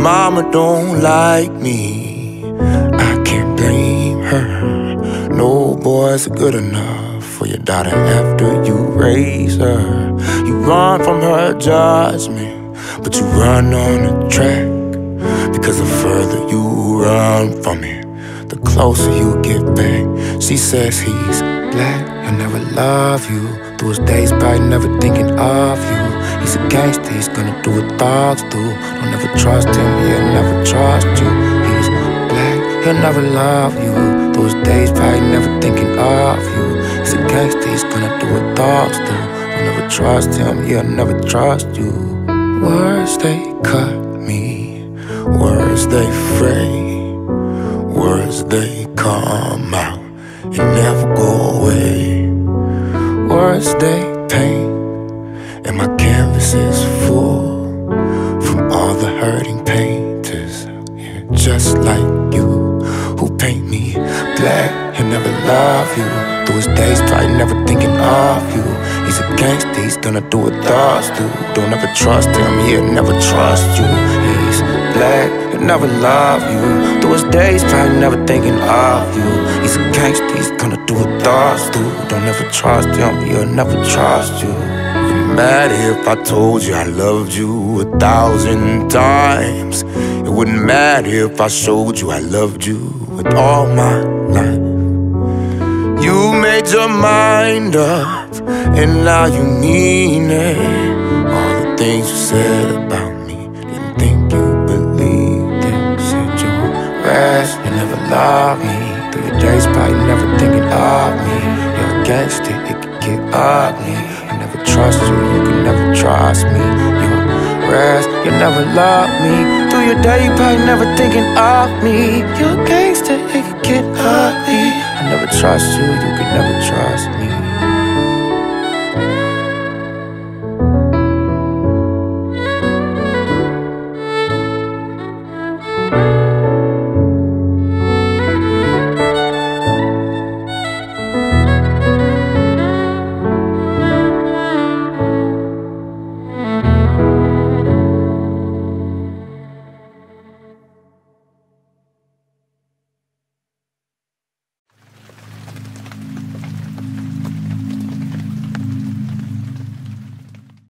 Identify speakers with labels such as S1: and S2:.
S1: mama don't like me. I can't blame her. No boys good enough for your daughter after you raise her. You run from her judgment, but you run on the track. Because the further you run from it, the closer you get back. She says he's black, he'll never love you. Through his days, probably never thinking of you. He's a gangster, he's gonna do what dogs do. Don't ever trust him, he'll never trust you. He's black, he'll never love you. Those days, probably never thinking of you. He's a gangster, he's gonna do what dogs do. Don't ever trust him, he'll never trust you. Words they cut me, words they fray, words they come out and never go away. Words they paint, and my is full from all the hurting painters, just like you, who paint me black. He'll never love you. His days, probably never thinking of you. He's a gangster, he's gonna do what dogs do. Don't ever trust him, he'll never trust you. He's black, he'll never love you. His days, probably never thinking of you. He's a gangster, he's gonna do what dogs do. Don't ever trust him, he'll never trust you. Wouldn't if I told you I loved you a thousand times. It wouldn't matter if I showed you I loved you with all my life. You made your mind up, and now you mean it. All the things you said about me, didn't think you believed it. Said you rest, you never loved me. Through your days, probably never thinking of me. You're a gangster, it could get ugly. Trust you, you can never trust me. You rest, you never love me. Through your day, you probably never thinking of me. You're a gangster, it get ugly. I never trust you, you can never trust me.